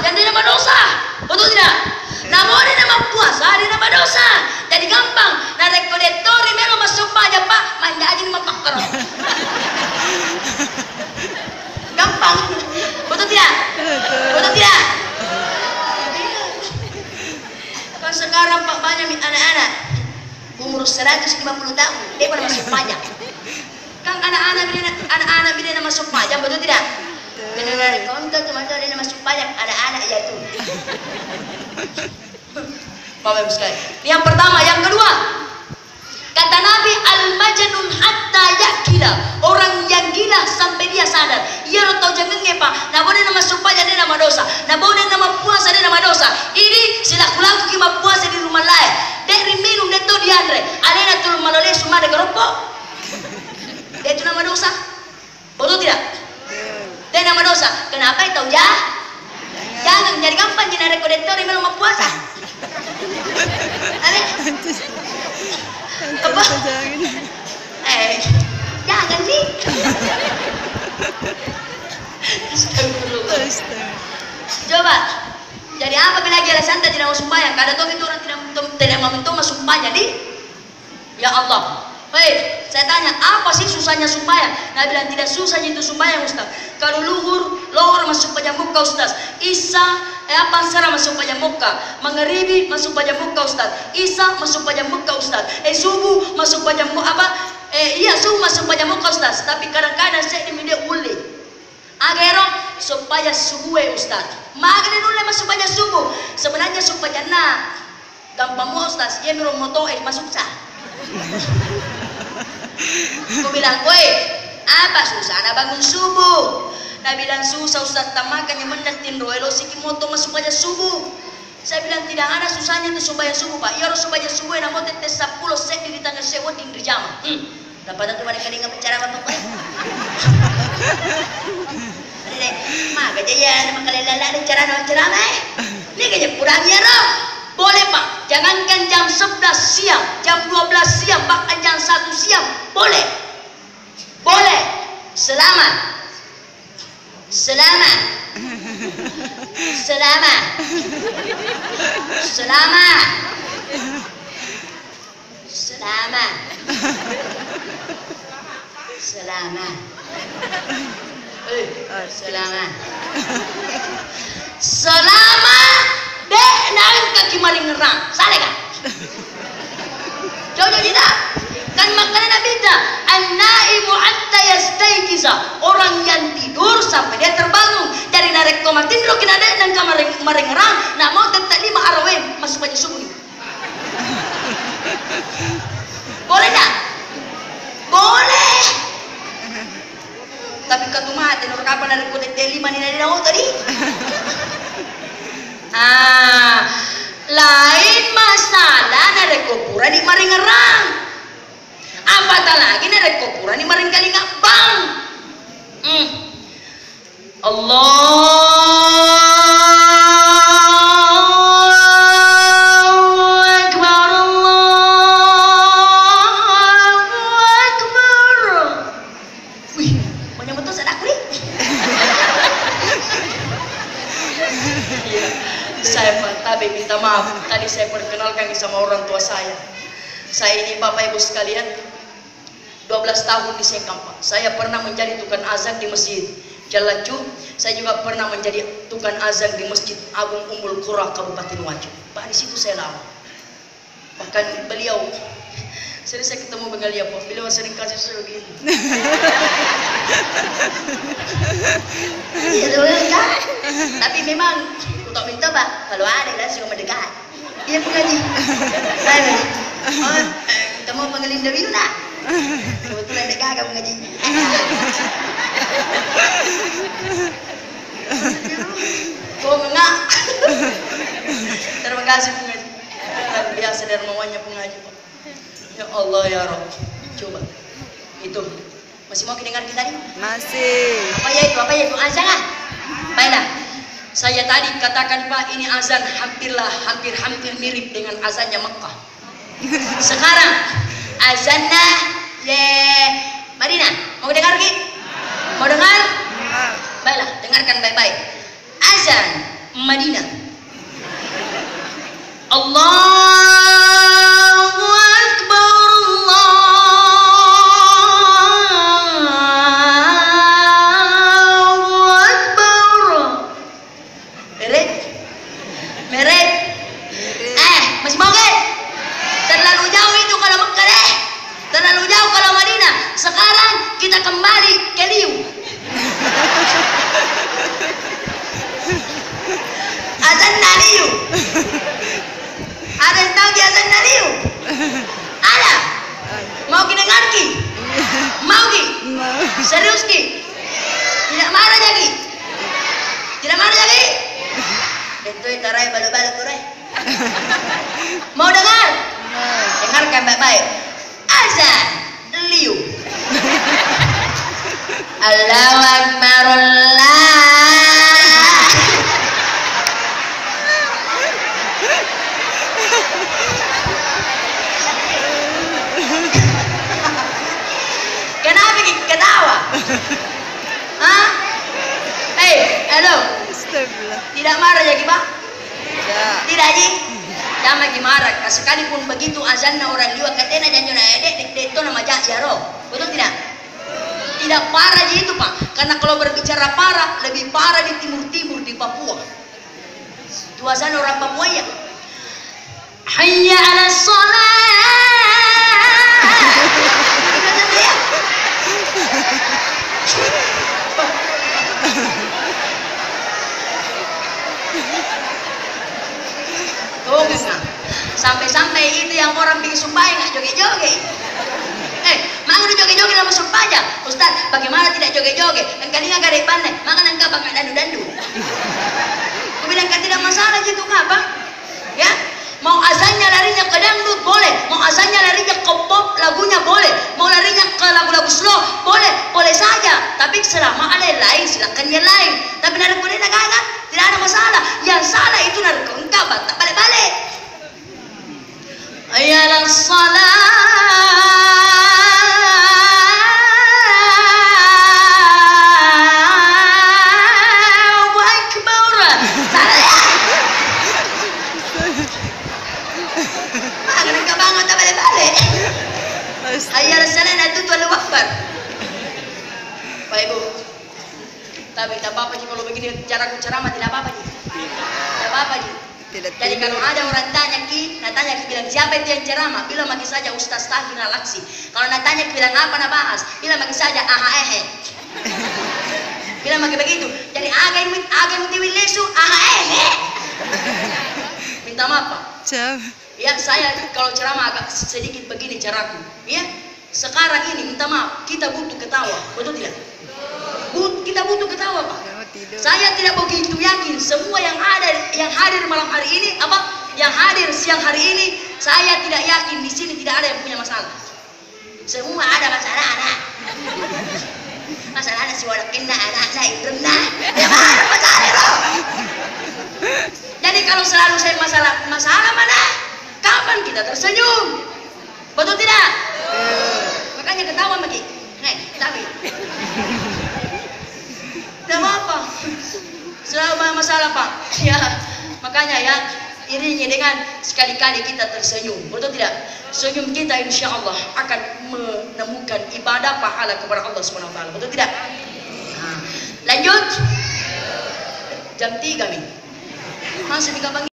jadi nama dosa. Betul tidak? Namun ini nama puasa ini nama dosa. Jadi gampang. Nah rekodetori melo masuk aja pak. Manja aja nama pakar. gampang. Betul tidak? Betul tidak? Kan sekarang pak banyak anak-anak umur 150 tahun dia pada masuk pajak. Kan anak-anak bila anak-anak bila masuk pajak betul tidak? Mendengar konten teman-teman dia masuk pajak anak-anak ya itu. Bapak Ibu sekalian. Yang pertama, yang kedua. Kata Nabi al-majnun hatta yakila. Orang yang gila sampai dia sadar. Ia tahu jangan ngepa. Nah boleh nama supaya dia nama dosa. Nah boleh nama puasa dia nama dosa. Ini silaku laku kima puasa di rumah lain. Dari minum dia tu diandre. Alena tu malole semua ada geropok. Dia itu nama dosa. Betul tidak? Dia nama Kenapa itu ya? Jangan jadi gampang jadi rekodetor yang mau puasa. Apa? Eh, jangan sih. Coba. Jadi apa bila lagi santai tidak mau sembahyang? Kada tahu itu orang tidak tidak mau itu masuk sembahyang di Ya Allah. Hei, saya tanya, apa sih susahnya sembahyang? Nah bilang tidak susahnya itu sembahyang Ustaz. Kalau luhur, lohor masuk pada muka Ustaz. Isa, eh apa sara masuk pada muka. Mengharibi masuk pada muka Ustaz. Isa masuk pada muka Ustaz. Eh subuh masuk pada muka apa? Eh iya subuh masuk pada muka Ustaz. Tapi kadang-kadang saya ini dia uli. Agero supaya subuh eh Ustaz. Magani nule masuk pada subuh. Sebenarnya supaya na gampang mo Ustaz. Ia mirong moto eh masuk sah. Aku bilang, woi, apa susah? Nah bangun subuh. Nah bilang susah Ustaz tamakan yang mendatin roelo siki moto masuk aja subuh. Saya bilang tidak ada susahnya itu supaya subuh pak. Ya harus supaya subuh yang mau tetes sepuluh set di tangga sewa di jama. Hmm. Dapat itu mereka dengan bicara apa pak? Mak aja ya, nama kalian lala ada cara nama ceramah. Ini kurang ya roh. Boleh pak, jangankan jam 11 siang, jam 12 siang, bahkan jam 1 siang, boleh. Boleh. Selamat. Selamat. Selamat. Selamat. Selamat. Selamat. Eh, selamat. Selamat kaki maling ngerang. Salah kan? Jojo tidak. Kan makanya Nabi kita an-naimu hatta yastayqiza. Orang yang tidur sampai dia terbangun dari narek koma tindro kina dek dan kamar maring ngerang. Nah mau tetap lima arawem masuk aja subuh. Boleh tak? Boleh. Tapi katu mati nur kapan dari kulit lima ni dari tadi? Ah, lain masalah kopura di maring ngerang. Lagi nare kopura di maring kali bang. Hmm. Nih. Iya, saya minta maaf. Tadi saya perkenalkan sama orang tua saya. Saya ini Bapak Ibu sekalian, 12 tahun di Sekam Pak. Saya pernah menjadi tukang azan di masjid Jalan Cu. Saya juga pernah menjadi tukang azan di Masjid Agung Ummul Qura Kabupaten Wajo. Pak di situ saya lama. Bahkan beliau sering saya ketemu dengan beliau Pak. Beliau sering kasih saya begini. Iya? Tapi memang untuk minta Pak, kalau ada sih mendekat. Iya pengaji. Saya. Oh, eh, kita mau panggilin Dewi nak? Kebetulan dia kagak mengaji. Kau enggak? Terima kasih pengaji. Luar biasa dermawannya pengaji Pak. Ya Allah ya Rob. Coba. Itu. Masih mau kedengar kita nih? Masih. Apa ya itu? Apa ya itu? Azan ah? Baiklah. Saya tadi katakan Pak ini azan hampirlah hampir-hampir mirip dengan azannya Mekah. Sekarang azannya le Madinah. Mau dengar Ki? Mau dengar? Baiklah, dengarkan baik-baik. Azan Madinah. Allahu Serius Ki? Tidak marah lagi? Tidak marah lagi? Itu itu rai balu-balu tuh. Mau dengar? Dengarkan baik-baik. Azan Liu. Allahu Akbar Tidak marah ya Ki, Pak? Tidak. Tidak Ji? Jangan gimarah. Sekalipun begitu azannya orang liwa katena dan jona edek itu nama jaro. Betul tidak? Tidak parah itu Pak. Karena kalau berbicara parah, lebih parah di timur-timur di Papua. Itu azan orang Papua ya. Hayya ala salat. Itu azan dia. Oh, enggak. Sampai-sampai itu yang orang bikin sumpah nggak joget-joget. Eh, mau udah joget-joget lama sumpah aja. Ustaz, bagaimana tidak joget-joget? Kan nggak ada pandai, maka nangka bangga dandu-dandu. Aku bilang kan tidak masalah gitu ngapa? Ya, mau azannya larinya ke dangdut boleh, mau azannya larinya ke pop lagunya boleh, mau larinya ke lagu-lagu slow boleh, boleh saja. Tapi selama ada yang lain silakan yang lain. Tapi nara boleh negara tidak ada masalah. Yang salah itu engkau tak balik-balik. Kenapa bangun tak balik-balik? Tapi tak apa-apa Ji, kalau begini cara ceramah tidak apa-apa. Tidak apa-apa. Tidak Jadi tidur. kalau ada orang tanya Ki, nak tanya Ki bilang siapa itu yang ceramah? Bilang maki saja Ustaz Tahir Alaksi. Kalau nak tanya Ki bilang apa nak bahas? Bilang maki saja aha ehe. Bilang maki begitu. Jadi aga yang tiwil lesu aha ehe. Minta maaf Pak. Jam. Ya saya kalau ceramah agak sedikit begini caraku. Ya sekarang ini minta maaf kita butuh ketawa, betul tidak? But, kita butuh ketawa Pak. Saya tidak begitu yakin semua yang ada yang hadir malam hari ini apa yang hadir siang hari ini saya tidak yakin di sini tidak ada yang punya masalah. Semua ada masalah anak. Masalah anak si wadah kena anak saya rendah. Ya masalah. Jadi kalau selalu saya masalah masalah mana? Kapan kita tersenyum? Betul tidak? Makanya ketawa Maki. Nih, tapi tidak apa-apa. Banyak masalah Pak. Ya, makanya ya iringi dengan sekali-kali kita tersenyum. Betul tidak? Senyum kita insya Allah akan menemukan ibadah pahala kepada Allah SWT. Betul tidak? Nah, lanjut. Jam 3 nih. Masih di